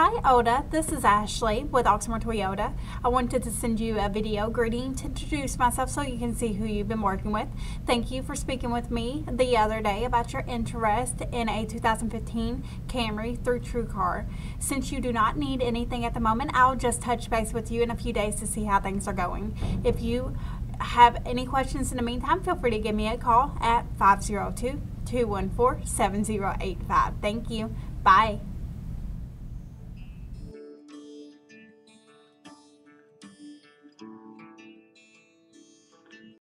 Hi Oda, this is Ashley with Oxmoor Toyota. I wanted to send you a video greeting to introduce myself so you can see who you've been working with. Thank you for speaking with me the other day about your interest in a 2015 Camry through TrueCar. Since you do not need anything at the moment, I'll just touch base with you in a few days to see how things are going. If you have any questions in the meantime, feel free to give me a call at 502 214 7085. Thank you. Bye.